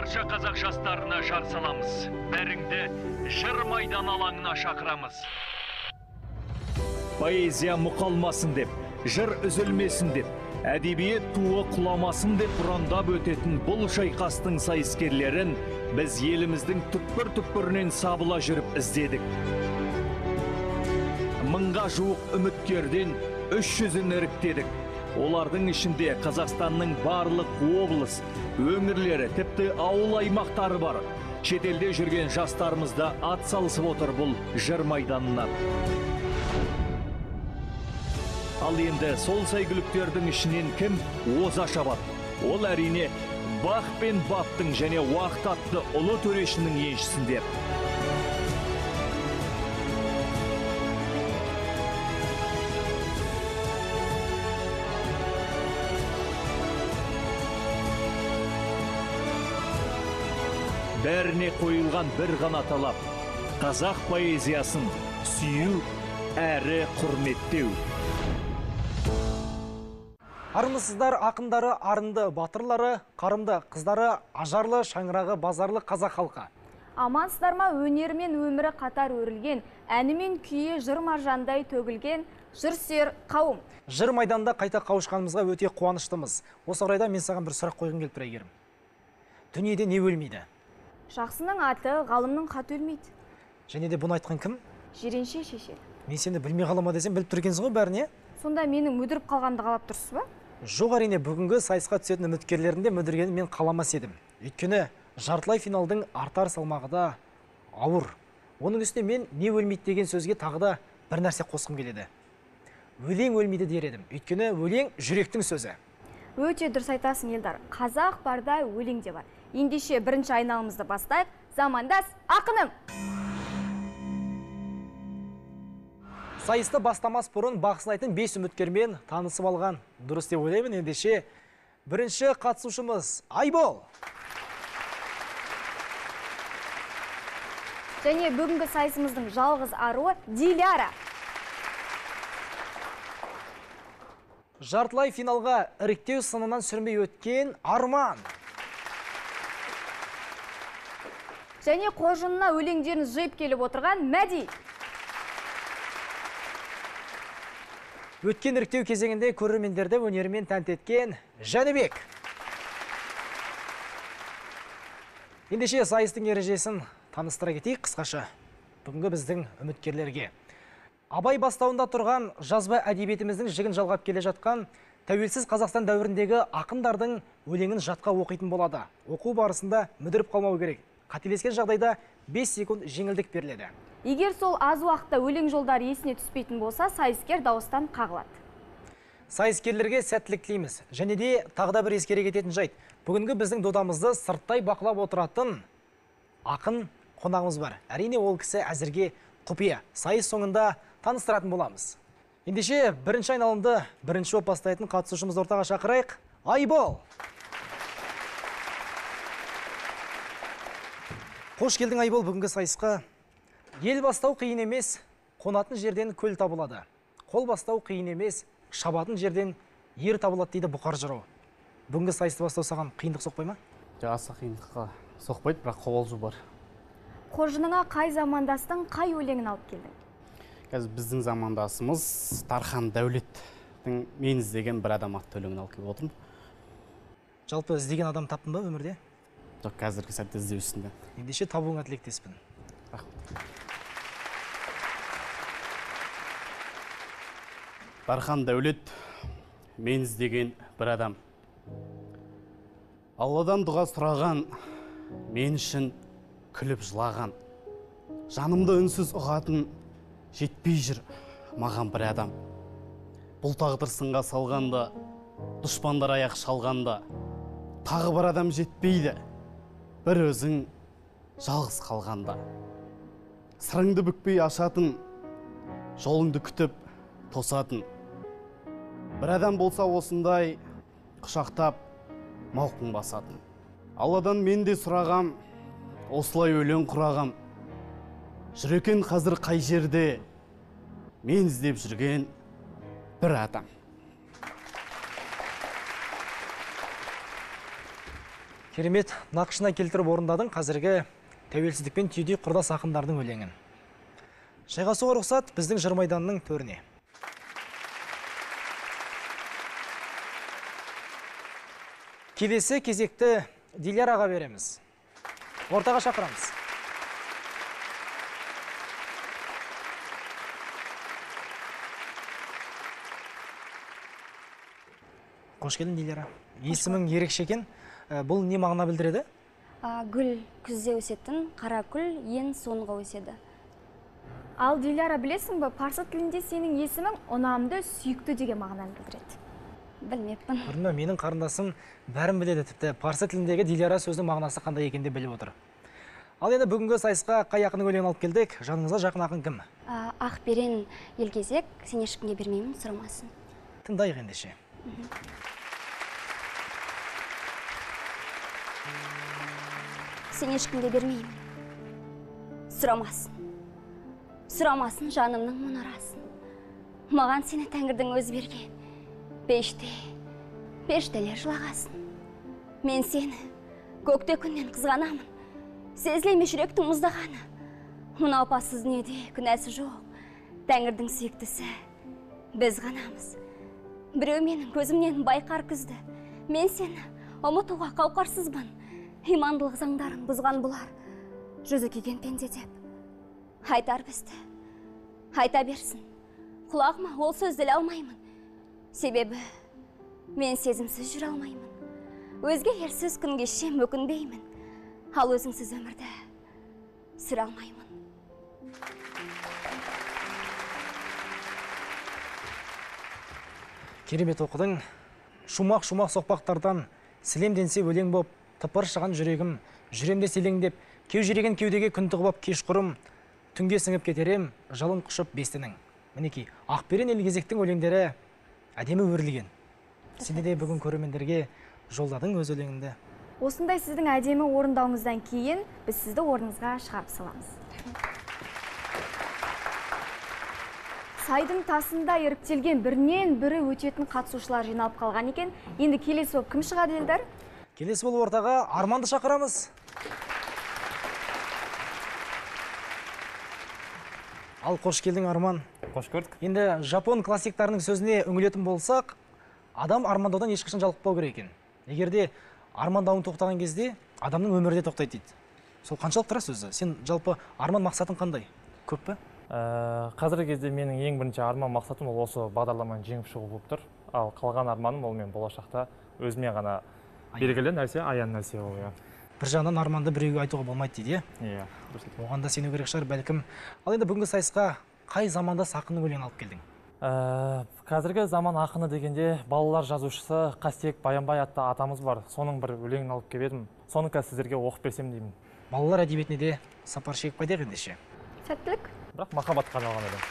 барша қазақ жастарына жар саламыз. Бәріңді жыр майдан алаңына шақырамыз. Поэзия мұқалмасын деп жыр үзілмесін деп әдебиет туы құламасын деп ұрандап өтетін бұл шайқастың сайыскерлерін біз еліміздің түкпір түкпірінен сабыла жүріп іздедік. Мыңға жуық үміткерден үш жүзін іріктедік. Олардың ішінде қазақстанның барлық облыс өңірлері тіпті ауыл аймақтары бар. Шетелде жүрген жастарымыз да ат салысып отыр бұл жыр майданына ал енді сол сәйгүліктердің ішінен кім оза шабады? Ол әрине бақ пен баптың және уақыт атты ұлы төрешінің еншісінде. Бәріне қойылған бір ғана талап қазақ поэзиясын сүю әрі құрметтеу. Армысыздар ақындары арынды батырлары қарымды қыздары ажарлы шаңырағы базарлы қазақ халқы. Амансыздар ма өнері мен өмірі қатар өрілген әні мен күйі жыр маржандай төгілген жыр сүйер қауым. Жыр майданда қайта қауышқанымызға өте қуаныштымыз. Осы орайда мен саған бір сұрақ қойғым келіп тұр әйгерім. Дүниеде не өлмейді? Жақсының аты ғалымның хаты өлмейді. Және де бұны айтқан кім? Жиренше шешел мен сені білмей қала ма десем біліп тұр екенсің ғой бәріне. Сонда менің мүдіріп қалғанымды қалап тұрсыз ба? Жоқ әрине бүгінгі сайысқа түсетін үміткерлердің де мүдіргенін мен қаламас едім. Өйткені жартылай финалдың артар салмағы да ауыр. Оның үстіне мен не өлмейді деген сөзге тағы да бір нәрсе қосқым келеді. Өлең өлмейді дер едім. Өйткені өлең жүректің сөзі. Өте дұрыс айтасың елдар. Қазақ барда өлең де бар. Ендеше бірінші айналымызды бастайық. Замандас ақыным. Сайысты бастамас бұрын бақ сынайтын бес үміткермен танысып алған. Дұрыс деп ойлаймын ендеше бірінші қатысушымыз айбол. Және бүгінгі сайысымыздың жалғыз аруы диляра. Жартылай финалға іріктеу сынынан сүрмей өткен арман. Және қоржынына өлеңдерін жиып келіп отырған мәди. Өткен іріктеу кезеңінде көрермендерді өнерімен тәнті еткен жәнібек. Ендеше сайыстың ережесін таныстыра кетейік қысқаша. Бүгінгі біздің үміткерлерге. Абай бастауында тұрған жазба әдебиетіміздің жігін жалғап келе жатқан тәуелсіз қазақстан дәуіріндегі ақындардың өлеңін жатқа оқитын болады. Оқу барысында мүдіріп қалмау керек. Қателескен жағдайда 5 секунд жеңілдік беріледі. Егер сол аз уақытта өлең жолдары есіне түспейтін болса сайыскер дауыстан қағылады. Сайыскерлерге сәттілік тілейміз. Және де тағы да бір ескере кететін жайт. Бүгінгі біздің додамызды сырттай бақылап отыратын ақын қонағымыз бар. Әрине ол кісі әзірге құпия. Сайыс соңында таныстыратын боламыз. Ендеше бірінші айналымды бірінші болып бастайтын қатысушымызды ортаға шақырайық. Айбол! Қош келдің айбол. Бүгінгі сайысқа ел бастау қиын емес қонатын жерден көл табылады. Қол бастау қиын емес шабатын жерден ер табылады дейді бұқар жырау. Бүгінгі сайысты бастау саған қиындық соқпай ма? Жоқ аса қиындыққа соқпайды бірақ қобалжу бар. Қоржыныңа қай замандастың қай өлеңін алып келдің? Қазір біздің замандасымыз тархан дәулеттің мен іздеген бір адам атты өлеңін алып келіп отырмын жалпы іздеген адам таптың ба өмірде? Қазіргі сәтте іздеу үстінде ендеше табуыңа тілектеспін рахмет. Тархан дәулет мен іздеген бір адам. Алладан дұға сұраған мен үшін күліп жылаған. Жанымды үнсіз ұғатын жетпей жүр маған бір адам. Бұл тағдыр сынға салғанда дұшпандар аяқ шалғанда тағы бір адам жетпейді. Бір өзің жалғыз қалғанда сырыңды бүкпей ашатын жолыңды күтіп тосатын бір адам болса осындай құшақтап мауқын басатын. Алладан мен де сұрағам осылай өлең құрағам. Жүр қазір қай жерде мен іздеп жүрген бір адам. Керемет нақышына келтіріп орындадың қазіргі тәуелсіздікпен түйдей құрдас ақындардың өлеңін. Жайғасуға рұқсат біздің жыр майданының төріне. Келесі кезекті диляраға береміз. Ортаға шақырамыз. Қош келдің диляра. Есімің ерекше екен. Бұл не мағына білдіреді? Гүл күзде өсетін қара гүл ең соңғы өседі. Ал диляра білесің бе парсы тілінде сенің есімің ұнамды сүйікті деген мағынаны білдіреді. Білмеппін. Көрдің бе менің қарындасым бәрін біледі тіпті парсы тіліндегі диляра сөзінің мағынасы қандай екенін де біліп отыр. Ал енді бүгінгі сайысқа қай ақынның өлеңін алып келдік? Жаныңызға жақын ақын кім? Ақберен елгезек сен ешкімге бермеймін сұрамасын. Тыңдайық ендеше. Сен ешкімге бермеймін. Сұрамасын. Сұрамасын жанымның мұнарасын. Маған сені тәңірдің өзі берген. Пеште пештелер жылағасын. Мен сені көкте күннен қызғанамын. Сезіле ме жүректің мұздағаны. Мынау апасыз дүниеде күнәсі жоқ. Тәңірдің сүйіктісі біз ғанамыз. Біреу менің көзімнен байқар күзді. Мен сені ұмытуға қауқарсызбын. Имандылық заңдарын бұзған бұлар. Жүзі күйген пенде деп. Айтар бізді. Айта берсін. Құлағыма ол сөзді іле алмаймын. Себебі мен сезімсіз жүре алмаймын. Өзге ерсіз күн кешсем өкінбеймін. Ал өзіңсіз өмірді сүре алмаймын. Керемет оқыдың. Шумақ шумақ соқпақтардан сілемденсе өлең боп тыпыршыған жүрегім. Жүремде селеңдеп кеу жүреген кеудеге күн тығып кешқұрым түнге сіңіп кетерем жалын құшып бестінің. Мінекей ақберен елгезектің өлеңдері әдемі өрілген. Сенде де бүгін көрермендерге жолдадың өз өлеңіңді. Осындай сіздің әдемі орындауыңыздан кейін біз сізді орныңызға шығарып саламыз. Сайдың тасында іріктелген бірінен бірі өтетін қатысушылар жиналып қалған екен. Енді келесі болып кім шығады елдар? Келесі болып ортаға арманды шақырамыз. Ал қош келдің арман. Қош көрдік. Енді жапон классиктарының сөзіне үңілетін болсақ адам армандаудан ешқашан жалықпау керек екен. Егер де армандауың тоқтаған кезде адамның өмірі де тоқтайды дейді. Сол қаншалықты рас өзі сен жалпы арман мақсатың қандай? Көп пе Ә, қазіргі кезде менің ең бірінші арман мақсатым ол осы бағдарламаны жеңіп шығу болып тұр. Ал қалған арманым ол мен болашақта өзіме ғана белгілі нәрсе аян нәрсе ол иә. Бір жағынан арманды біреуге айтуға болмайды дейді иә. Иә оған да сену керек шығар бәлкім. Ал енді бүгінгі сайысқа қай замандас ақынның өлеңін алып келдің? Ә, қазіргі заман ақыны дегенде балалар жазушысы қастек баянбай атты атамыз бар. Соның бір өлеңін алып келіп едім соны қазір сіздерге оқып берсем деймін. Балалар әдебиетіне де сапар шегіп қайтайық ендеше сәттілік. Бірақ махаббатқа арналған өлең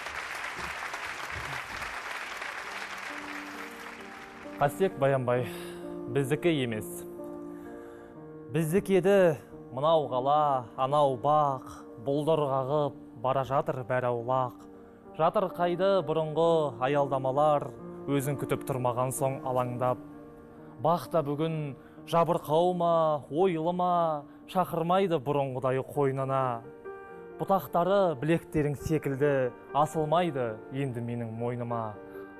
қастек баянбай. Біздікі емес. Біздікі еді мынау қала анау бақ бұлдыр қағып бара жатыр бәрі аулақ. Жатыр қайды бұрынғы аялдамалар өзін күтіп тұрмаған соң алаңдап. Бақта бүгін жабырқау ма ойлы ма шақырмайды бұрынғыдай қойнына. Бұтақтары білектерің секілді асылмайды енді менің мойныма.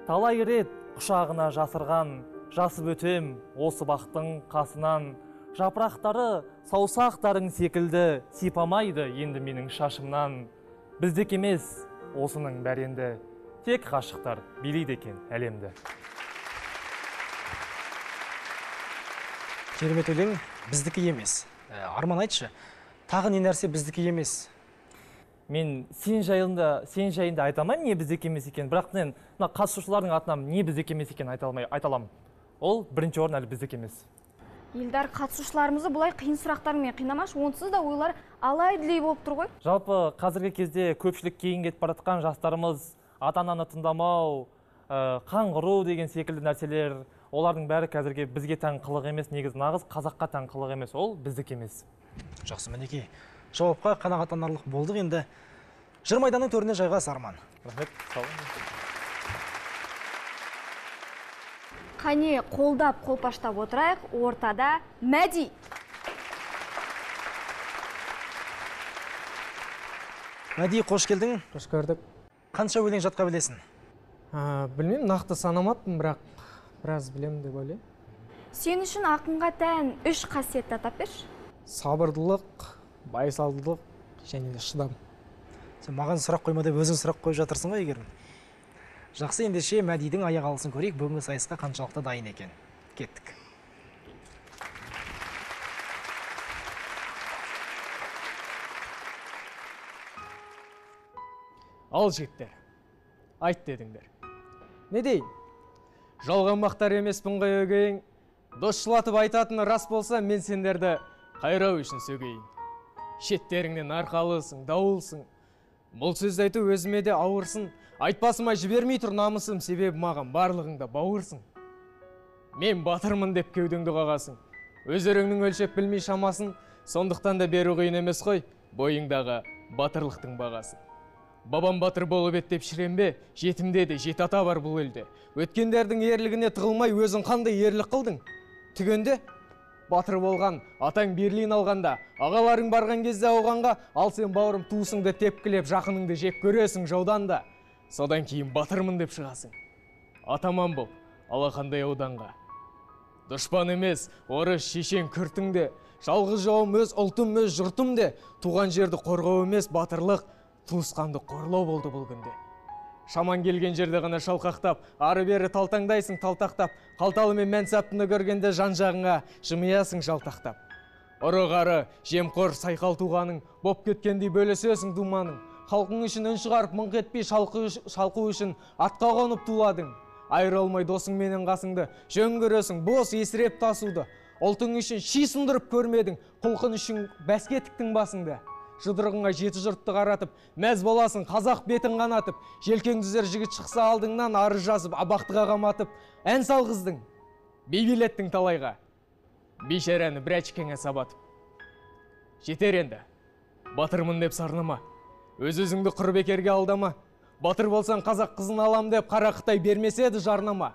Талай рет құшағына жасырған жасып өтем осы бақтың қасынан. Жапырақтары саусақтарың секілді сипамайды енді менің шашымнан. Біздік емес осының бәрі енді. Тек ғашықтар билейді екен әлемді. Керемет өлең біздікі емес. Ә, арман айтшы тағы не нәрсе біздікі емес? Мен сен жайында сен жайында айта алмаймын не біздікі емес екен бірақ мен мына қатысушылардың атынан не біздікі емес екенін айта алмай айта аламын. Ол бірінші орын әлі біздікі емес. Елдар қатысушыларымызды бұлай қиын сұрақтармен қинамашы онсыз да ойлар алай дүлей болып тұр ғой. Жалпы қазіргі кезде көпшілік кейін кетіп бара жатқан жастарымыз ата ананы тыңдамау ә, қаңғыру деген секілді нәрселер олардың бәрі қазірге бізге тән қылық емес негізі нағыз қазаққа тән қылық емес. Ол біздікі емес. Жақсы мінекей. Жауапқа қанағаттанарлық болдық енді. Жыр майданның төріне жайғас арман. Рахмет сау қане қолдап қолпаштап отырайық. Ортада мәди. Мәди қош келдің. Қош көрдік. Қанша өлең жатқа білесің? Ә, білмеймін нақты санамаппын бірақ біраз білемін деп ойлаймын. Сен үшін ақынға тән үш қасиетті атап берші. Сабырдылық байсалдылық және шыдам. Сен маған сұрақ қойма деп өзің сұрақ қойып жатырсың ғой әйгерім жақсы ендеше мәдидің аяқ алысын көрейік. Бүгінгі сайысқа қаншалықты дайын екен? Кеттік. Ал жігіттер айт дедіңдер. Не дейін? Жалғанбақтар емеспін ғой өгейін досшылатып айтатыны рас болса мен сендерді қайрау үшін сөгейін. Шеттеріңнен арқалысың дауылсың. Бұл сөзді айту өзіме де ауырсын. Айтпасыма жібермей тұр намысым. Себебі маған барлығыңда бауырсың. Мен батырмын деп кеудеңді қағасың. Өз өреңнің өлшеп білмей шамасын. Сондықтан да беру қиын емес қой. Бойыңдағы батырлықтың бағасын бабам батыр болып еді деп шіренбе жетімде де жеті ата бар бұл елде. Өткендердің ерлігіне тығылмай өзің қандай ерлік қылдың? Түгенде батыр болған атаң берлин алғанда. Ағаларың барған кезде ауғанға ал сен бауырым туысыңды тепкілеп жақыныңды жек көресің жаудан да содан кейін батырмын деп шығасың. Атаман бол алақандай ауданға. Дұшпан емес орыс шешен күртің де. Жалғыз жауым өз ұлтым өз жұртым де. Туған жерді қорғау емес батырлық туысқанды қорлау болды бұл күнде. Шаман келген жерде ғана шалқақтап ары бері талтаңдайсың талтақтап. Қалталы мен мәнсаптыны көргенде жан жағыңа жымиясың жалтақтап. Ұры қары жемқор сайқал туғаның боп кеткендей бөлесесің думаның. Халқың үшін үн шығарып мыңқ етпей шалқу үшін атқа қонып туладың. Айыра алмай досың менен қасыңды жөн көресің бос есіреп тасуды. Ұлтың үшін ши сындырып көрмедің құлқын үшін бәске тіктің басыңды. Жұдырығыңа жеті жұртты қаратып мәз боласың қазақ бетін қанатып желкең түзер жігіт шықса алдыңнан арыз жазып абақтыға қаматып ән салғыздың би билеттің талайға. Бейшараны бір сабатып. Жетер енді батырмын деп сарнама өз өзіңді құр бекерге алдама. Батыр болсаң қазақ қызын алам деп қара қытай бермесе еді жарнама.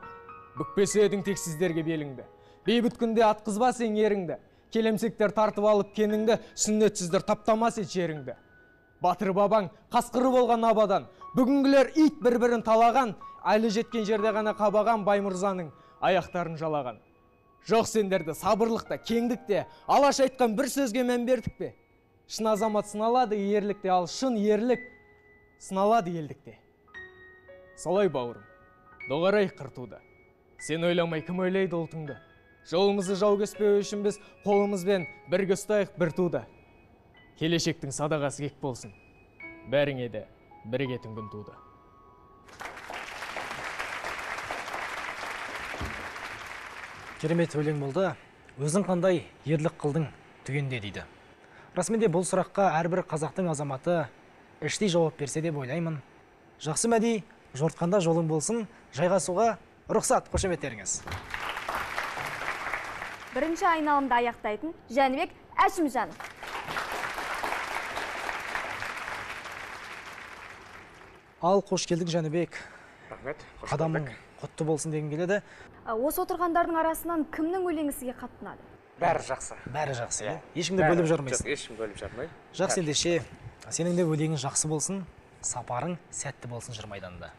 Бүкпесе едің тек сіздерге беліңді. Бейбіт күнде атқызбас ең еріңді. Келемсектер тартып алып кеніңді сүннетсіздер таптамас ет жеріңді. Батыр бабаң қасқыры болған абадан бүгінгілер ит бір бірін талаған әлі жеткен жерде ғана қабаған баймырзаның аяқтарын жалаған. Жоқ сендерді сабырлықта кеңдікте алаш айтқан бір сөзге мән бердік пе? Шын азамат сыналады ерлікте ал шын ерлік сыналады елдікте. Солай бауырым доғарайық қыртуды. Сен ойламай кім ойлайды ұлтыңды? Жолымызды жау кеспеу үшін біз қолымызбен бірге ұстайық бір туды. Келешектің садағасы кек болсын. Бәріңе де бірге күн туды. Керемет өлең болды. Өзің қандай ерлік қылдың түгенде дейді. Расымен де бұл сұраққа әрбір қазақтың азаматы іштей жауап берсе деп ойлаймын. Жақсы мәди жортқанда жолың болсын жайғасуға рұқсат қошеметтеріңіз. Бірінші айналымды аяқтайтын жәнібек әшімжанов. Ал қош келдің жәнібек. Рахмет қадамың құтты болсын дегім келеді. А, осы отырғандардың арасынан кімнің өлеңі сізге қатты ұнады бәрі жақсы. Бәрі жақсы иә. ешкімді бөліп жармайсың ешкім бөліп жармаймын жақсы ендеше сенің де өлеңің жақсы болсын сапарың сәтті болсын жыр майданында.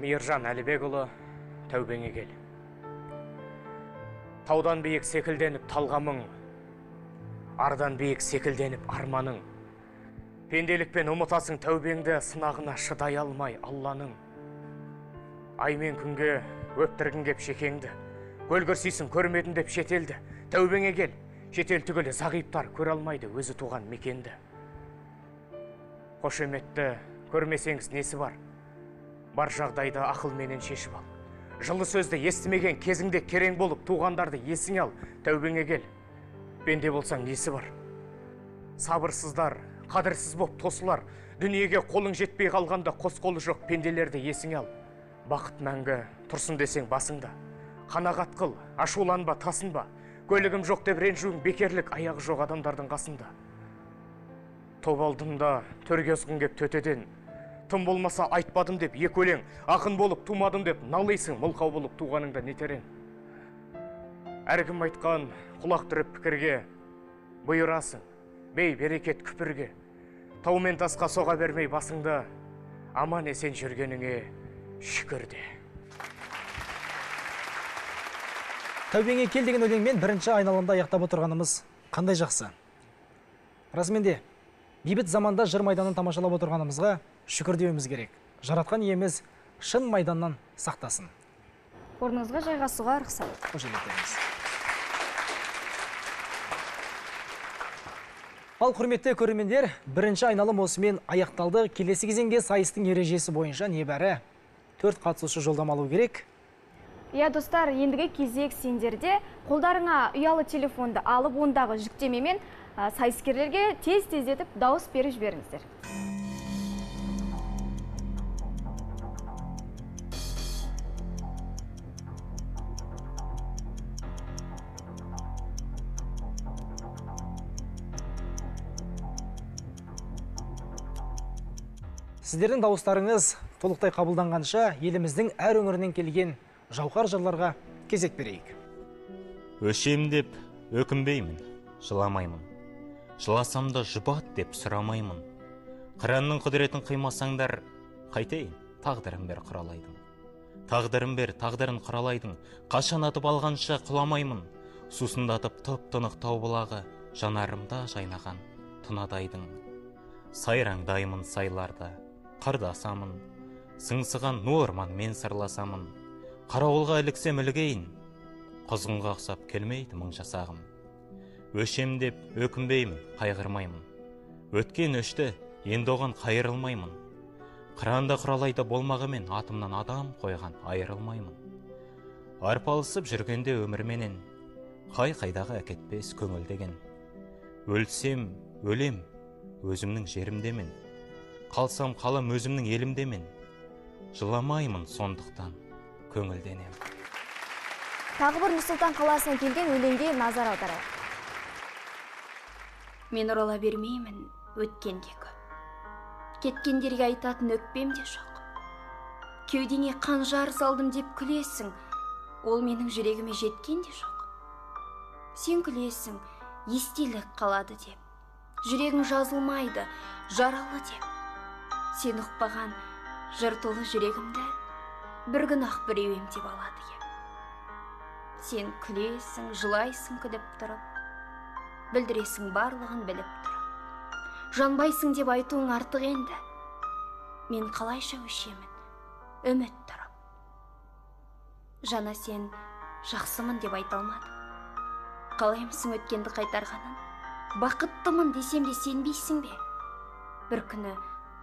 Мейіржан әлібекұлы тәубеңе кел. Таудан биік секілденіп талғамың ардан биік секілденіп арманың. Пенделікпен ұмытасың тәубеңді сынағына шыдай алмай алланың. Ай мен күнге өптіргін кеп шекеңді көлгірсисің көрмедім деп шетелді. Тәубеңе кел шетел түгілі зағиптар көре алмайды өзі туған мекенді. Қошеметті көрмесеңіз несі бар? Бар жағдайды ақылменен шешіп ал. Жылы сөзді естімеген кезіңде керең болып туғандарды есіңе ал. Тәубеңе кел. Пенде болсаң несі бар? Сабырсыздар қадірсіз боп тосылар. Дүниеге қолың жетпей қалғанда қос қолы жоқ пенделерді есіңе ал. Бақыт мәңгі тұрсын десең басыңда. Қанағат қыл ашуланба тасынба. Көлігім жоқ деп ренжуің бекерлік аяғы жоқ адамдардың қасында. Топ алдында төрге озғың кеп төтеден. Тым болмаса айтпадым деп екі өлең ақын болып тумадым деп налисың мылқау болып туғаныңда не терең әркім айтқан құлақ түріп пікірге бұйырасың бей берекет күпірге. Тау мен тасқа соға бермей басыңды аман есен жүргеніңе шүкір де. Тәубеңе кел деген өлеңмен бірінші айналымда аяқтап отырғанымыз қандай жақсы? Расымен де бейбіт заманда жыр майданын тамашалап отырғанымызға шүкір деуіміз керек. Жаратқан иеміз шын майданнан сақтасын. Орныңызға жайғасуға рұқсат. Қош келдіңіз ал құрметті көрермендер бірінші айналым осымен аяқталды. Келесі кезеңге сайыстың ережесі бойынша небәрі төрт қатысушы жолдама алу керек. Иә достар, ендігі кезек сендерде. Қолдарыңа ұялы телефонды алып ондағы жүктемемен сайыскерлерге тез тездетіп дауыс беріп жіберіңіздер. Сіздердің дауыстарыңыз толықтай қабылданғанша еліміздің әр өңірінен келген жауһар жырларға кезек берейік. өшем деп өкінбеймін жыламаймын. Жыласам да жұбат деп сұрамаймын. Қыранның құдіретін қимасаңдар қайтейін тағдырын бер құралайдың. Тағдырын бер тағдырын құралайдың. Қашан атып алғанша құламаймын? Сусындатып тұп тұнық тау бұлағы жанарымда жайнаған тұнадайдың сайраңдаймын сайларда. Қырдасамын сыңсыған ну орманмен сырласамын. Қарауылға іліксем ілігейін құзғынға ұқсап келмейді мың жасағым. Өшем деп өкінбеймін қайғырмаймын. Өткен өшті енді оған қайырылмаймын. Қыранда құралайда болмағымен атымнан адам қойған айырылмаймын. Арпалысып жүргенде өмірменен қай қайдағы әкетпес көңіл деген өлсем өлем өзімнің жерімдемен қалсам қалам өзімнің елімдемен жыламаймын сондықтан көңілденем Тағы бір Нұрсұлтан қаласына келген өлеңге назар аударайық. мен орала бермеймін өткенге көп. Кеткендерге айтатын өкпем де жоқ. Кеудеңе қанжар салдым деп күлесің ол менің жүрегіме жеткен де жоқ. Сен күлесің естелік қалады деп. Жүрегің жазылмайды жаралы деп. Сен ұқпаған жыр толы жүрегімді бір күн ақ біреу емдеп алады ем сен күлесің жылайсың күліп тұрып білдіресің барлығын біліп тұрып. Жанбайсың деп айтуың артық енді. Мен қалайша өшемін? Үміт тұрып. Жана сен жақсымын деп айта алмадың. Қалаймысың өткенді қайтарғанын? Бақыттымын десем де сенбейсің бе? Бір күні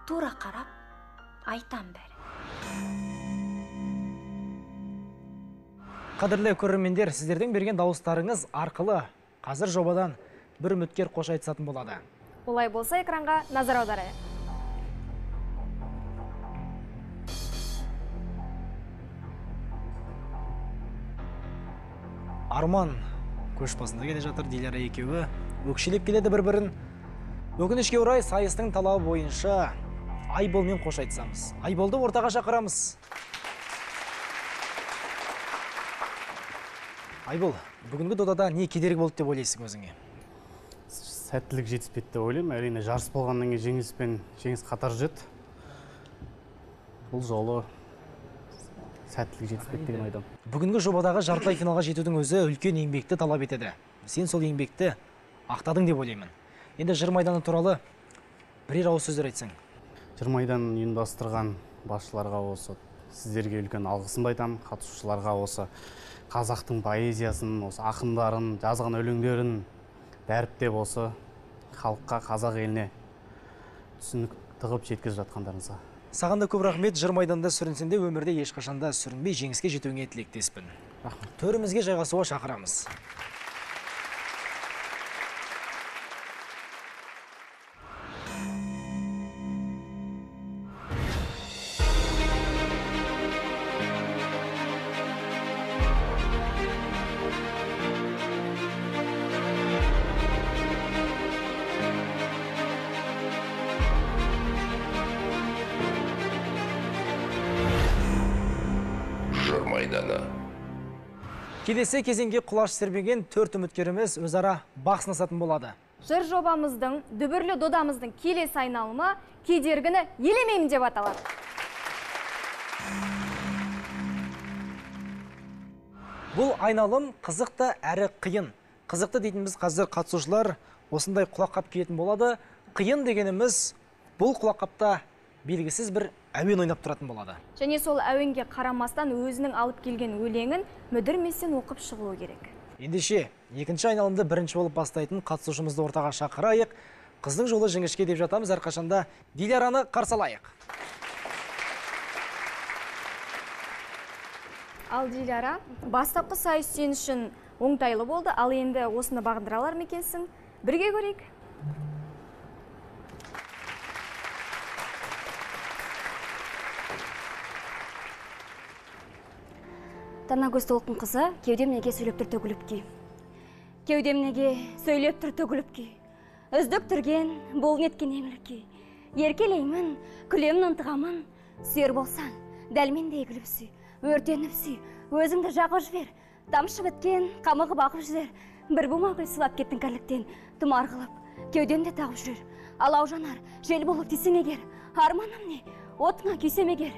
тура қарап айтам бәрін Қадірлі көрермендер, сіздердің берген дауыстарыңыз арқылы қазір жобадан бір үміткер қош айтысатын болады. Олай болса экранға назар аударайық. Арман көш басында келе жатыр Диляра екеуі өкшелеп келеді бір-бірін. Өкінішке орай сайыстың талабы бойынша Айболмен қош айтысамыз. Айболды ортаға шақырамыз. Айбол, бүгінгі додада не кедергі болды деп ойлайсың өзіңе? сәттілік жетіспеді деп ойлаймын әрине жарыс болғаннан кейін жеңіс пен жеңіс қатар жүреді бұл жолы сәттілік жетіспеді деген ойдамын Бүгінгі жобадағы жартылай финалға жетудің өзі үлкен еңбекті талап етеді. Сен сол еңбекті ақтадың деп ойлаймын. Енді жыр майданы туралы бірер ауыз сөздер айтсаң. Жыр майданын ұйымдастырған басшыларға осы сіздерге үлкен алғысымды айтамын қатысушыларға осы қазақтың поэзиясын осы ақындарын жазған өлеңдерін дәріптеп осы халыққа қазақ еліне түсінік тығып жеткізіп жатқандарыңызға Саған да көп рахмет жыр майданда сүрінсең де өмірде ешқашанда сүрінбей жеңіске жетуіңе тілектеспін. рахмет Төрімізге жайғасуға шақырамыз. Келесі кезеңге құлаш сермеген төрт үміткеріміз өзара бақ сынасатын болады. жыр жобамыздың дүбірлі додамыздың келесі айналымы кедергіні елемеймін деп аталады. Бұл айналым қызықты әрі қиын. Қызықты дейтініміз қазір қатысушылар осындай құлаққап киетін болады. Қиын дегеніміз бұл құлаққапта белгісіз бір әуен ойнап тұратын болады. Және сол әуенге қарамастан өзінің алып келген өлеңін мүдірместен оқып шығуы керек. Ендеше екінші айналымды бірінші болып бастайтын қатысушымызды ортаға шақырайық. Қыздың жолы жіңішке деп жатамыз. Әрқашанда диляраны қарсы алайық. Ал диляра бастапқы сайыс сен үшін оңтайлы болды. Ал енді осыны бағындыра алар ма екенсің? Бірге көрейік. Танагөз толқын қызы кеудем неге сөйлеп тұр төгіліп ки? Кеудем неге сөйлеп тұр төгіліп ки? Үздік түрген бұл неткен еңлік ки? Еркелеймін күлемін ынтығамын сүйер болсаң дәл мендей күліп сүй өртеніп сүй өзіңді жағып жібер тамшы біткен қамығып ағып жүрер бір бума гүл сылап кеттің кәріліктен тұмар қылып кеудемде тағып жүрер алау жанар жел болып тисең егер. Арманым не отыңа күйсем егер.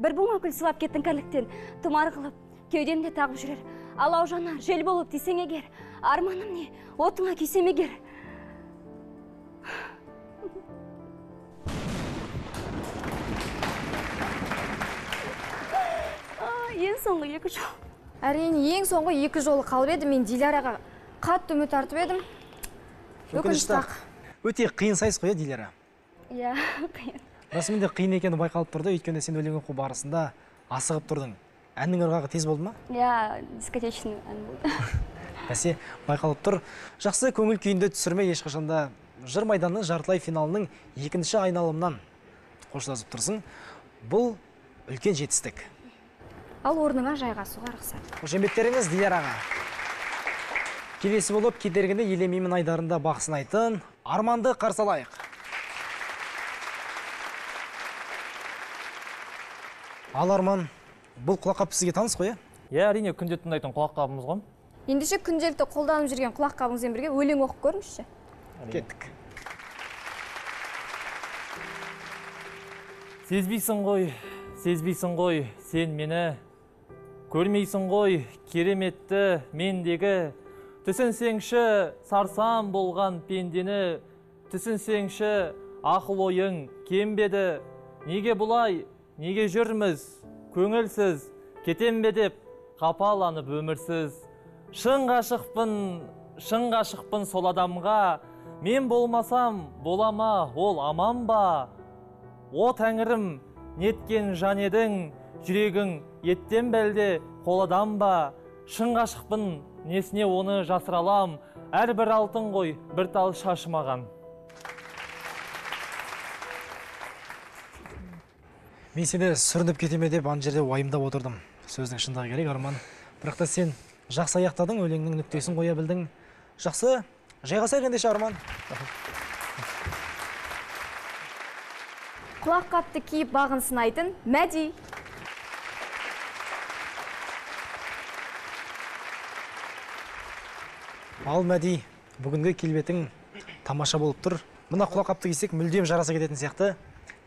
Бір бума гүл сылап кеттің кәріліктен тұмар қылып кеудемде тағып жүрер алау жанар жел болып тисең егер арманым не отыңа күйсем егер ең соңғы екі жол әрине ең соңғы екі жолы қалып еді мен диляраға қатты үміт артып едім өкінішті ақ өте қиын сайыс қой иә диляра иә қиын расымен де қиын екені байқалып тұрды. Өйткені сен өлең оқу барысында асығып тұрдың. Әннің ырғағы тез болды ма? Иә дискотечный ән болды. Бәсе байқалып тұр. Жақсы көңіл күйінді түсірмей ешқашанда жыр майданның жартылай финалының екінші айналымнан қоштасып тұрсың. Бұл үлкен жетістік. Ал орныңа жайғасуға рұқсат. Қошеметтеріңіз диляраға келесі болып кедергіні елемеймін айдарында бақ сынайтын арманды қарсы алайық. Ал арман бұл құлаққап сізге таныс қой иә? Иә әрине күнде тыңдайтын құлаққабымыз ғой. Ендеше күнделікті қолданып жүрген құлаққабыңызбен бірге өлең оқып көріңізші. Кеттік. Сезбейсің ғой сезбейсің ғой сен мені. Көрмейсің ғой кереметті мендегі. Түсінсеңші сарсам болған пендені. Түсінсеңші ақыл ойың кембеді. Неге бұлай? Неге жүрміз? Көңілсіз кетем бе деп қапаланып өмірсіз? Шын ғашықпын шын ғашықпын сол адамға. Мен болмасам бола ма ол аман ба? О тәңірім неткен жан едің? Жүрегің еттен бәлде қоладан ба? Шын ғашықпын несіне оны жасыра алам? Әрбір алтын ғой бір тал шаш мен сені сүрініп кете ме деп ана жерде уайымдап отырдым. Сөздің шындығы керек арман. Бірақ та сен жақсы аяқтадың өлеңнің нүктесін қоя білдің. Жақсы. Жайғасайық ендеше арман. Құлаққапты киіп бағын сынайтын мәди. Ал мәди бүгінгі келбетің тамаша болып тұр. Мына құлаққапты кисек мүлдем жараса кететін сияқты.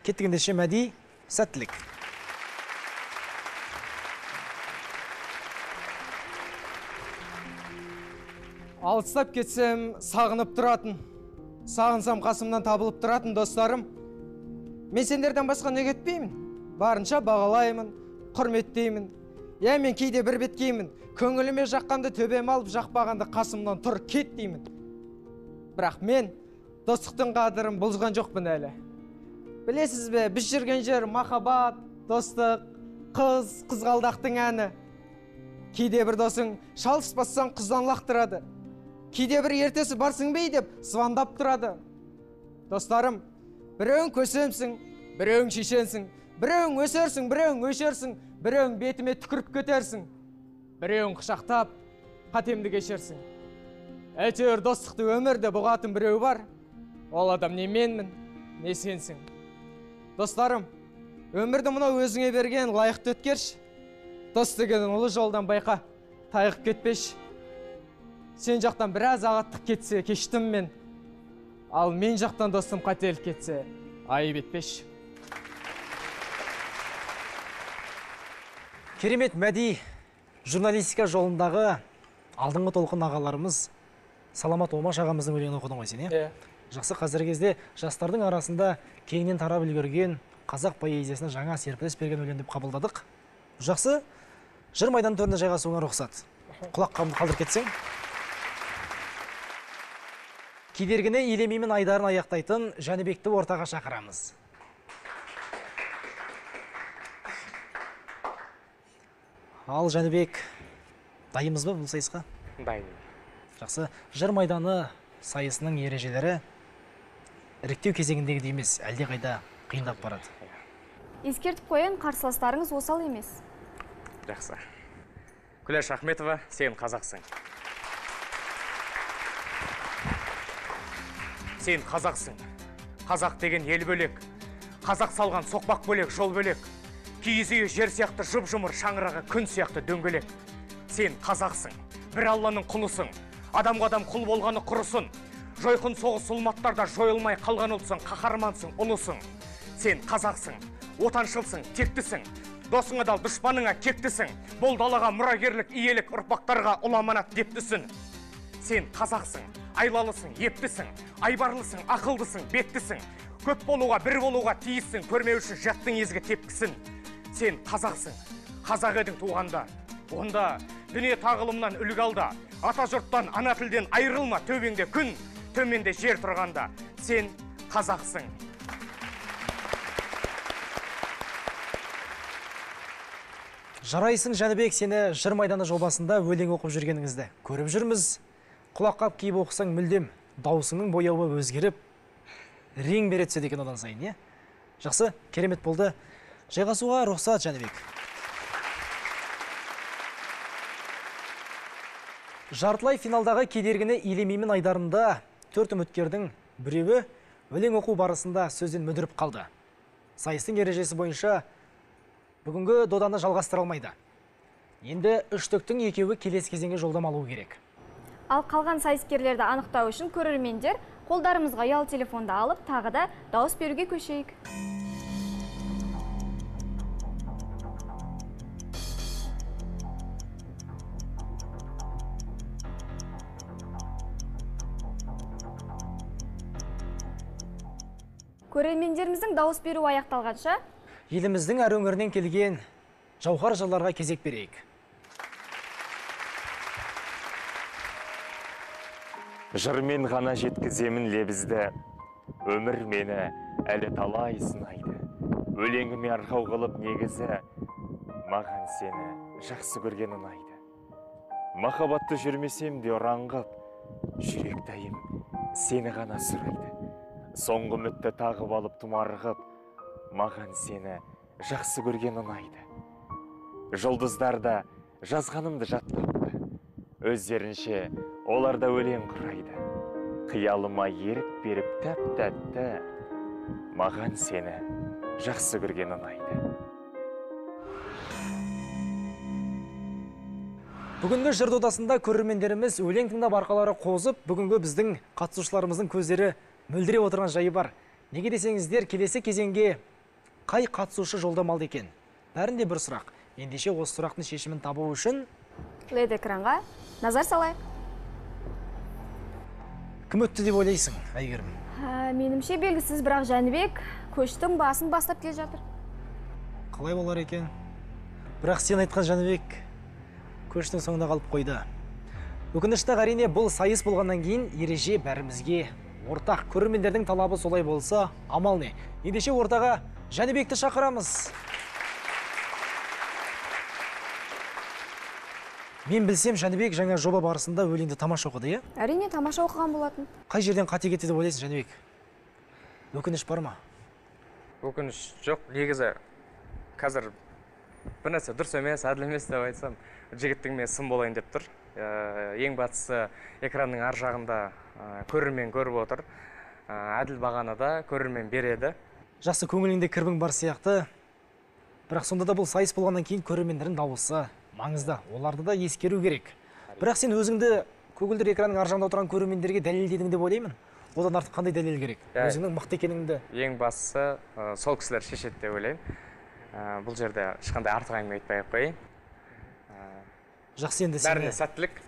Кеттік ендеше мәди. Сәттілік алыстап кетсем сағынып тұратын сағынсам қасымнан табылып тұратын достарым. Мен сендерден басқа не кетпеймін барынша бағалаймын құрметтеймін. Иә мен кейде бір беткеймін көңіліме жаққанды төбеме алып жақпағанды қасымнан тұр кет деймін. Бірақ мен достықтың қадірін бұзған жоқпын әлі. Білесіз бе біз жүрген жер махаббат достық қыз қызғалдақтың әні. Кейде бір досың шалыспастан қыздан лақтырады. Кейде бір ертесі барсың бей деп звондап тұрады. Достарым біреуің көсемсің біреуің шешенсің. Біреуің өсерсің біреуің өшерсің. Біреуің бетіме түкіріп кетерсің біреуің құшақтап қатемді кешерсің. Әйтеуір достықты өмірде бұғатын біреу бар. Ол адам не менмін не сенсің. Достарым өмірді мынау өзіңе берген лайықты өткерші. Дос деген ұлы жолдан байқа тайғып кетпеші. Сен жақтан біраз ағаттық кетсе кештім мен. Ал мен жақтан достым қателік кетсе айып етпеші. Керемет мәди журналистика жолындағы алдыңғы толқын ағаларымыз саламат омаш ағамыздың өлеңін оқыдың ғой сен иә жақсы қазіргі кезде жастардың арасында кеңінен тарап үлгерген қазақ поэзиясына жаңа серпіліс берген өлең деп қабылдадық. Жақсы жыр майдан төріне жайғасуыңа рұқсат. Құлақ қабын қалдырып кетсең. Кедергіні елемеймін айдарын аяқтайтын жәнібекті ортаға шақырамыз. Ал жәнібек дайынбыз ба бұл сайысқа? Дайын. Жақсы. Жыр майданы сайысының ережелері? Іріктеу кезеңіндегідей емес әлдеқайда қиындап барады. Ескертіп қояйын қарсыластарыңыз осал емес. Жақсы. Күләш ахметова сен қазақсың. Сен қазақсың. Қазақ деген ел бөлек. Қазақ салған соқпақ бөлек жол бөлек. Киіз үйі жер сияқты жұп жұмыр шаңырағы күн сияқты дөңгелек. Сен қазақсың. Бір алланың құлысың. Адамға адам құл болғаны құрысын. Жойқын соғыс зұлматтарда жойылмай қалған ұлтсың қаһармансың ұлысың. Сен қазақсың отаншылсың тектісің. Досың адал дұшпаныңа кектісің бұл далаға мұрагерлік иелік ұрпақтарға ұлы аманат дептісің сен қазақсың айлалысың ептісің айбарлысың ақылдысың беттісің. Көп болуға бір болуға тиіссің көрмеу үшін жаттың езгі тепкісін. Сен қазақсың қазақ едің туғанда. Онда дүние тағылымнан үлгі алда. Ата жұрттан ана тілден айырылма төбеңде күн. Төменде жер тұрғанда сен қазақсың. Жарайсың жәнібек сені жыр майданы жобасында өлең оқып жүргеніңізді көріп жүрміз. Құлаққап киіп оқысаң мүлдем даусыңның бояуы өзгеріп рең бере түседі екен одан сайын иә? Жақсы керемет болды. Жайғасуға рұқсат жәнібек. Жартылай финалдағы кедергіні елемеймін айдарында төрт үміткердің біреуі өлең оқу барысында сөзден мүдіріп қалды. Сайыстың ережесі бойынша бүгінгі доданы жалғастыра алмайды. Енді үштіктің екеуі келесі кезеңге жолдама алуы керек. Ал қалған сайыскерлерді анықтау үшін көрермендер қолдарымызға ұялы телефонды алып тағы да дауыс беруге көшейік. Көрермендеріміздің дауыс беруі аяқталғанша. Еліміздің әр өңірінен келген жауһар жырларға кезек берейік. Жырмен ғана жеткіземін лебізді. Өмір мені әлі талай сынайды. Өлеңіме арқау қылып негізі маған сені жақсы көрген ұнайды. Махаббатты жүрмесем де ұраңғып жүректайым сені ғана сұрайды. Соңғы үмітті тағып алып тұмарғып маған сені жақсы көрген ұнайды. Жұлдыздар да жазғанымды жаттапты. Өздерінше олар да өлең құрайды. Қиялыма ерік беріп тәп тәтті маған сені жақсы көрген ұнайды. Бүгінгі жыр додасында көрермендеріміз өлең тыңдап арқалары қозып бүгінгі біздің қатысушыларымыздың көздері мөлдіреп отырған жайы бар. Неге десеңіздер келесі кезеңге қай қатысушы жолдама алды екен бәрінде бір сұрақ. Ендеше осы сұрақтың шешімін табу үшін лед экранға назар салайық. Кім өтті деп ойлайсың әйгерім Ә, менімше белгісіз бірақ жәнібек көштің басын бастап келе жатыр. Қалай болар екен? Бірақ сен айтқан жәнібек көштің соңында қалып қойды. Өкінішті әрине бұл сайыс болғаннан кейін ереже бәрімізге ортақ көрермендердің талабы солай болса амал не? Ендеше ортаға жәнібекті шақырамыз. Мен білсем жәнібек жаңа жоба барысында өлеңді тамаша оқыды иә? Әрине тамаша оқыған болатын. Қай жерден қате кетті деп ойлайсың жәнібек? Өкініш бар ма? Өкініш жоқ. Негізі қазір бір нәрсе дұрыс емес әділ емес деп айтсам жігіттің мен сын болайын деп тұр. Ә, ең бастысы экранның ар жағында көрермен көріп отыр. Ә, әділ бағаны да көрермен береді. Жақсы көңіліңде кірбің бар сияқты. Бірақ сонда да бұл сайыс болғаннан кейін көрермендердің дауысы маңызды. Оларды да ескеру керек. Бірақ сен өзіңді көгілдір экранның ар жағында отырған көрермендерге дәлелдедің деп ойлаймын. Одан артық қандай дәлел керек? Иә. өзіңнің мықты екеніңді. ең бастысы ә, сол кісілер шешеді деп ойлаймын. Ә, бұл жерде ешқандай артық әңгіме айтпай ақ қояйын. Жақсы енді бәріне сәттілік.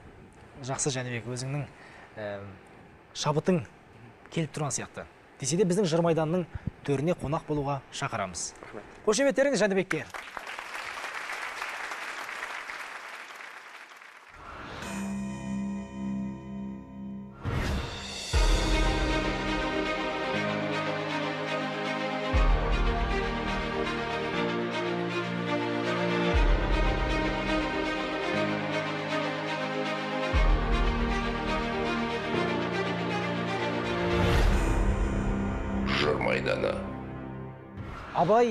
Жақсы жәнібек. Өзіңнің ә, шабытың келіп тұрған сияқты. Десе де біздің жыр майданының төріне қонақ болуға шақырамыз. Қошеметтеріңіз жәнібекке. Абай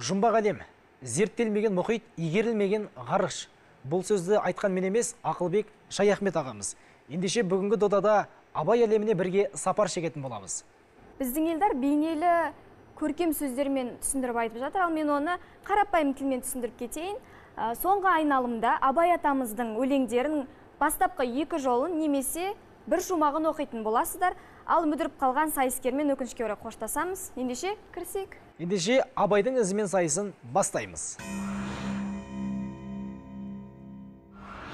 жұмбақ әлем зерттелмеген мұхит игерілмеген ғарыш. Бұл сөзді айтқан мен емес ақылбек шаяхмет ағамыз. Ендеше бүгінгі додада абай әлеміне бірге сапар шегетін боламыз. Біздің елдар бейнелі көркем сөздермен түсіндіріп айтып жатыр ал мен оны қарапайым тілмен түсіндіріп кетейін. Ә, соңғы айналымда абай атамыздың өлеңдерін бастапқы екі жолын немесе бір шумағын оқитын боласыздар. Ал мүдіріп қалған сайыскермен өкінішке орай қоштасамыз. Ендеше кірісейік ендеше абайдың ізімен сайысын бастаймыз.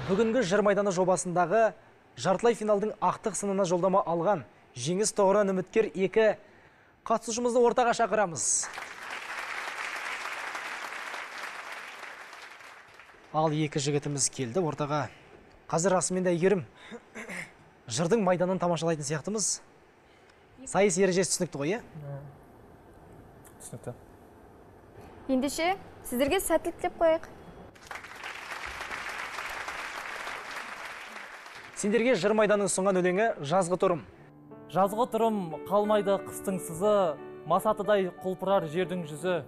Бүгінгі жыр майданы жобасындағы жартылай финалдың ақтық сынына жолдама алған жеңіс тұғырын үміткер екі қатысушымызды ортаға шақырамыз. Ал екі жігітіміз келді ортаға. Қазір расымен де әйгерім жырдың майданын тамашалайтын сияқтымыз. Сайыс ережесі түсінікті ғой иә? Түсінікті. ендеше сіздерге сәттілік тілеп қояйық. Сендерге жыр майданның ұсынған өлеңі жазғы тұрым жазғы тұрым қалмайды қыстың сызы масатыдай құлпырар жердің жүзі.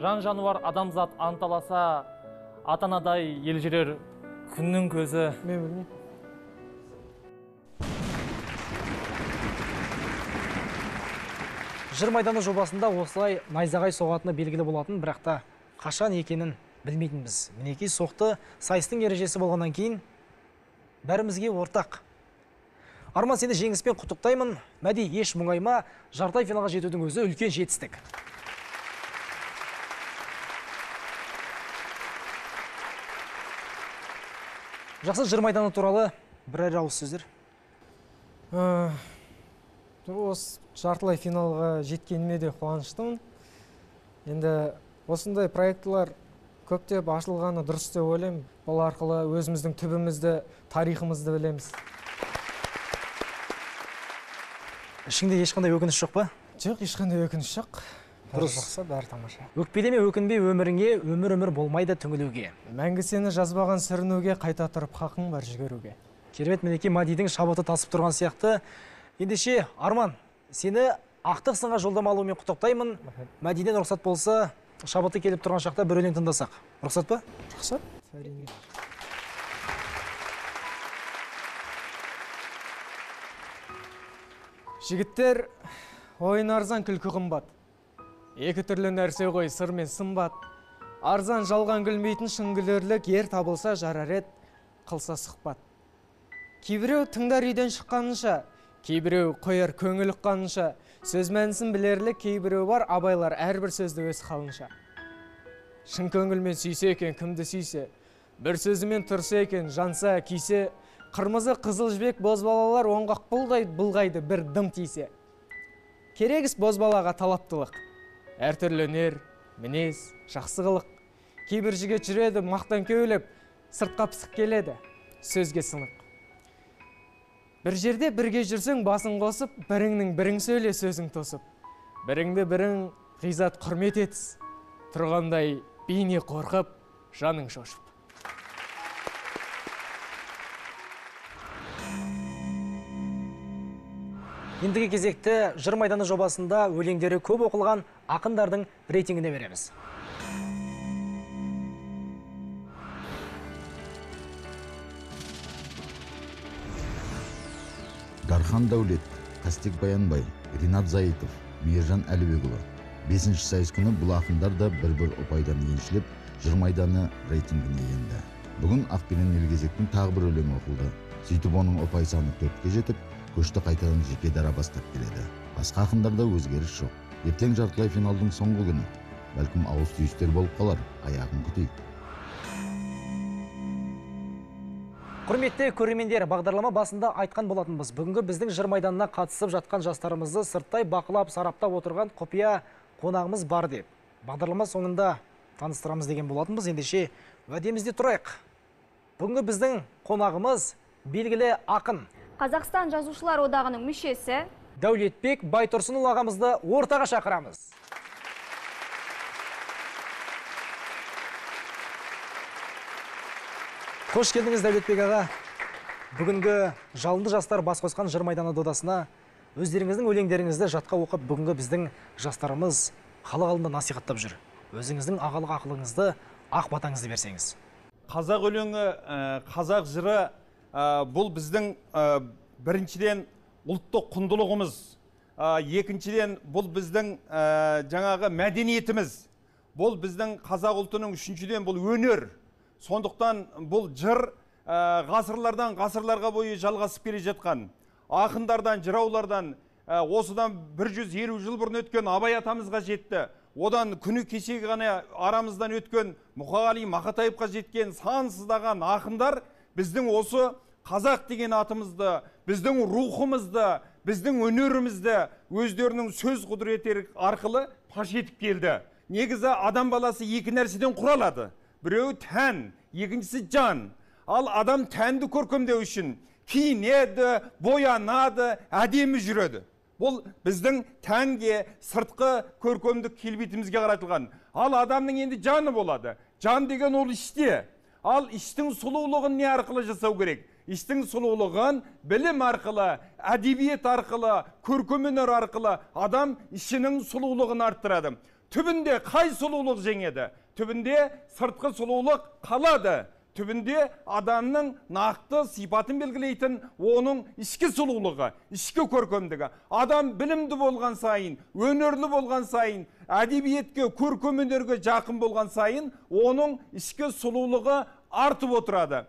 Жан жануар адамзат анталаса ата анадай елжірер күннің көзі. Мен білмеймін. Жыр майданы жобасында осылай найзағай соғатыны белгілі болатын бірақ та қашан екенін білмейтінбіз. Мінекей соқты сайыстың ережесі болғаннан кейін бәрімізге ортақ. Арман сені жеңіспен құттықтаймын. Мәди еш мұңайма. Жартай финалға жетудің өзі үлкен жетістік. Жақсы жыр майданы туралы бірер ауыз сөздер. Ә, осы жартылай финалға жеткеніме де қуаныштымын. Енді осындай проектілер көптеп ашылғаны дұрыс деп ойлаймын. Бұл арқылы өзіміздің түбімізді тарихымызды білеміз. Ішіңде ешқандай өкініш жоқ па? Жоқ ешқандай өкініш жоқ. Дұрыс. жақсы бәрі тамаша. Өкпелеме өкінбе өміріңе өмір өмір болмайды түңілуге? Мәңгі сені жазбаған сүрінуге қайта тұрып хақың бар жіберуге керемет мінекей мадидің шабыты тасып тұрған сияқты. Ендеше арман сені ақтық сынға жолдама алуымен құттықтаймын. Мәдиден рұқсат болса шабыты келіп тұрған шақта бір өлең тыңдасақ. Рұқсат па? Жақсы. Әрине жігіттер ойын арзан күлкі қымбат. Екі түрлі нәрсе ғой сыр мен сымбат. Арзан жалған гүлмейтін шын күлерлік ер табылса жарар ед қылса сұхбат. Кейбіреу тыңдар үйден шыққанынша кейбіреу қояр көңіл ұққанынша сөз мәнісін білерлік кейбіреу бар абайлар әрбір сөзді өз халынша шын көңілмен сүйсе екен кімді сүйсе? Бір сөзімен тұрса екен жанса күйсе? Қырмызы қызыл жібек бозбалалар оңғақ бұлдай бұлғайды бір дым тисе. Керек іс бозбалаға талаптылық. Әртүрлі өнер мінез жақсы қылық кейбір жігіт жүреді мақтан кеулеп сыртқа пысық келеді. Сөзге сынық бір жерде бірге жүрсең басын қосып біріңнің бірің сөйле сөзің тосып. Біріңді бірің ғизат құрмет етіс. Тұрғандай бейне қорқып жаның шошып. Ендігі кезекті жыр майданы жобасында өлеңдері көп оқылған ақындардың рейтингіне береміз. Дархан дәулет қастек баянбай ринат заитов мейіржан әлібекұлы. Бесінші сайыс күні бұл ақындар да бір бір ұпайдан еншілеп жыр майданы рейтингіне енді. Бүгін ақбенен елгезектің тағы бір өлеңі оқылды. Сөйтіп оның ұпай саны төртке жетіп көшті қайтадан жеке дара бастап келеді. Басқа ақындарда өзгеріс жоқ. Ертең жартылай финалдың соңғы күні. Бәлкім ауыс түйістер болып қалар аяғын күтейік. Құрметті көрермендер бағдарлама басында айтқан болатынбыз. Бүгінгі біздің жыр майданына қатысып жатқан жастарымызды сырттай бақылап сараптап отырған құпия қонағымыз бар деп. Бағдарлама соңында таныстырамыз деген болатынбыз. Ендеше уәдемізде тұрайық. Бүгінгі біздің қонағымыз белгілі ақын. Қазақстан жазушылар одағының мүшесі дәулетбек байтұрсынұлы ағамызды ортаға шақырамыз. Қош келдіңіз дәулетбек аға. Бүгінгі жалынды жастар бас қосқан жыр майданы додасына өздеріңіздің өлеңдеріңізді жатқа оқып бүгінгі біздің жастарымыз халық алдында насихаттап жүр. Өзіңіздің ағалық ақылыңызды ақ батаңызды берсеңіз. Қазақ өлеңі ә, қазақ жыры ә, бұл біздің ә, біріншіден ұлттық құндылығымыз. Екіншіден бұл біздің жаңағы мәдениетіміз. Бұл біздің қазақ ұлтының үшіншіден бұл өнер. Сондықтан бұл жыр ә, ғасырлардан ғасырларға бойы жалғасып келе жатқан ақындардан жыраулардан ә, осыдан 150 жыл бұрын өткен абай атамызға жетті. Одан күні кешегі ғана арамыздан өткен мұқағали мақатаевқа жеткен сансыздаған ақындар біздің осы қазақ деген атымызды біздің рухымызды біздің өнерімізді өздерінің сөз құдіреттері арқылы паш етіп келді. Негізі адам баласы екі нәрседен құралады. Біреуі тән екіншісі жан ал адам тәнді көркемдеу үшін киінеді боянады әдемі жүреді бұл біздің тәнге сыртқы көркемдік келбетімізге қаратылған ал адамның енді жаны болады жан деген ол іште ал іштің сұлулығын не арқылы жасау керек іштің сұлулығын білім арқылы әдебиет арқылы көркемөнер арқылы адам ішінің сұлулығын арттырады түбінде қай сұлулық жеңеді түбінде сыртқы сұлулық қалады түбінде адамның нақты сипатын белгілейтін оның ішкі сұлулығы ішкі көркемдігі адам білімді болған сайын өнерлі болған сайын әдебиетке көркем өнерге жақын болған сайын оның ішкі сұлулығы артып отырады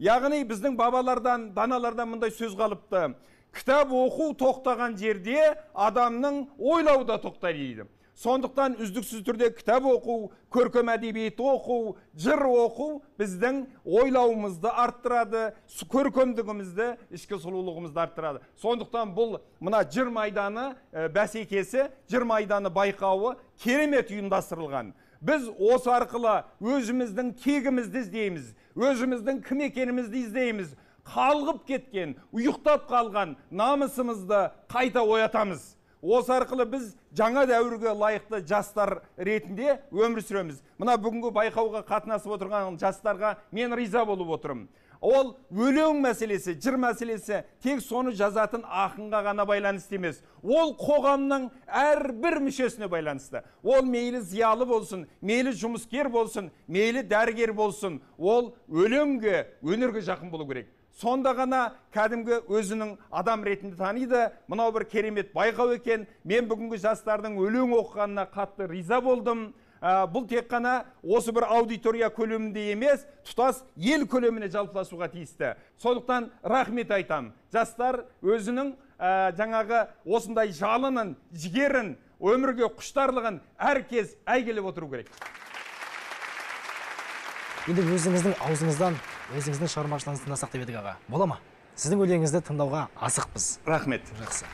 яғни біздің бабалардан даналардан мындай сөз қалыпты кітап оқу тоқтаған жерде адамның ойлауы да тоқтайды дейді сондықтан үздіксіз түрде кітап оқу көркем әдебиет оқу жыр оқу біздің ойлауымызды арттырады көркемдігімізді ішкі сұлулығымызды арттырады. Сондықтан бұл мына жыр майданы ә, бәсекесі жыр майданы байқауы керемет ұйымдастырылған. Біз осы арқылы өзіміздің кегімізді іздейміз өзіміздің кім екенімізді іздейміз. Қалғып кеткен ұйықтап қалған намысымызды қайта оятамыз. Осы арқылы біз жаңа дәуірге лайықты жастар ретінде өмір сүреміз. Мына бүгінгі байқауға қатынасып отырған жастарға мен риза болып отырмын. Ол өлең мәселесі жыр мәселесі тек соны жазатын ақынға ғана байланысты емес. Ол қоғамның әрбір мүшесіне байланысты. Ол мейлі зиялы болсын мейлі жұмыскер болсын мейлі дәрігер болсын. Ол өлеңге өнерге жақын болу керек. Сонда ғана кәдімгі өзінің адам ретінде таниды. Мынау бір керемет байқау екен. Мен бүгінгі жастардың өлең оқығанына қатты риза болдым. Ә, бұл тек қана осы бір аудитория көлемінде емес тұтас ел көлеміне жалпыласуға тиісті. Сондықтан рахмет айтам. Жастар өзінің ә, жаңағы осындай жалынын жігерін өмірге құштарлығын әркез әйгілеп отыру керек. Енді өзіңіздің аузыңыздан өзіңіздің шығармашылығыңызды тыңдасақ деп едік аға. Бола ма? Сіздің өлеңіңізді тыңдауға асықпыз. Рахмет. Жақсы.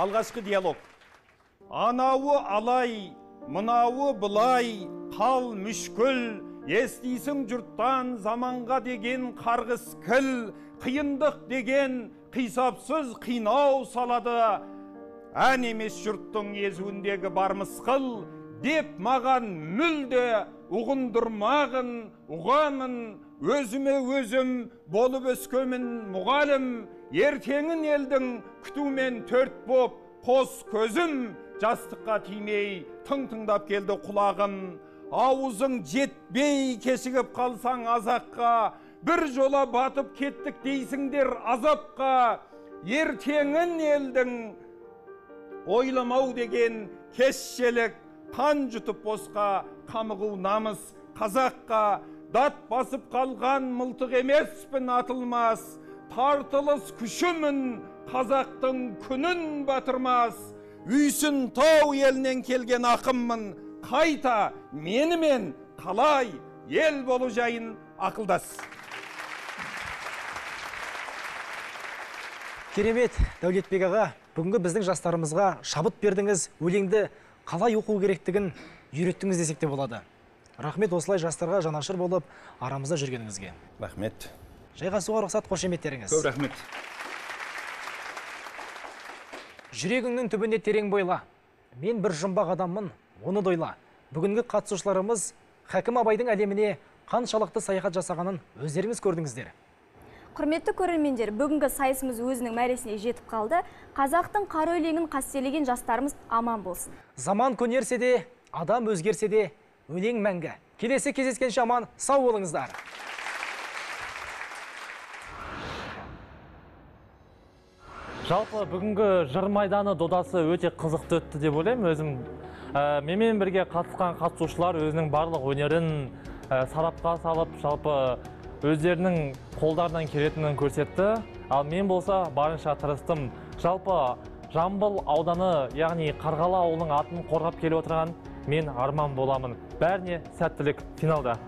Алғашқы диалог. Анауы алай мынауы былай қал мүшкіл естисің жұрттан заманға деген қарғыс кіл қиындық деген қисапсыз қинау салады. Ән емес жұрттың езуіндегі бар мысқыл деп маған мүлде ұғындырмағын ұғамын өзіме өзім болып өскемін мұғалім ертеңін елдің күтумен төрт боп қос көзім жастыққа тимей тың тыңдап келді құлағым. Аузың жетпей кешігіп қалсаң азаққа бір жола батып кеттік дейсіңдер азапқа. Ертеңін елдің ойламау деген кешелік қан жұтып босқа қамығу намыс қазаққа дат басып қалған мылтық емеспін атылмас. Тартылыс күшімін қазақтың күнін батырмас. Үйсін тау елінен келген ақынмын қайта менімен қалай ел болу жайын ақылдас. Керемет дәулетбек аға бүгінгі біздің жастарымызға шабыт бердіңіз өлеңді қалай оқу керектігін үйреттіңіз десек те болады. Рахмет осылай жастарға жанашыр болып арамызда жүргеніңізге. Рахмет. Жайғасуға рұқсат қошеметтеріңіз. Көп рахмет. Жүрегіңнің түбіне терең бойла. Мен бір жұмбақ адаммын оны дойла. Бүгінгі қатысушыларымыз хәкім абайдың әлеміне қаншалықты саяхат жасағанын өздеріңіз көрдіңіздер. Құрметті көрермендер бүгінгі сайысымыз өзінің мәресіне жетіп қалды. Қазақтың қара өлеңін қастерлеген жастарымыз аман болсын. Заман көнерсе де адам өзгерсе де өлең мәңгі. Келесі кездескенше аман сау болыңыздар. Жалпы бүгінгі жыр майданы додасы өте қызықты өтті деп ойлаймын. Өзім ә, менімен бірге қатысқан қатысушылар өзінің барлық өнерін ә, сарапқа салып жалпы өздерінің қолдарынан келетінін көрсетті. Ал мен болса барынша тырыстым. Жалпы жамбыл ауданы яғни қарғалы ауылының атын қорғап келіп отырған мен арман боламын. Бәріне сәттілік. Финалда.